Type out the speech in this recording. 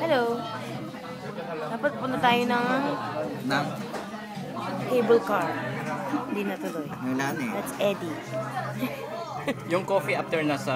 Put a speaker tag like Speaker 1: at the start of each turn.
Speaker 1: Hello. Dapat punta tayo ng
Speaker 2: Ng?
Speaker 1: cable car. Hindi natuloy.
Speaker 2: wala na eh.
Speaker 1: That's Eddie.
Speaker 3: Yung coffee after nasa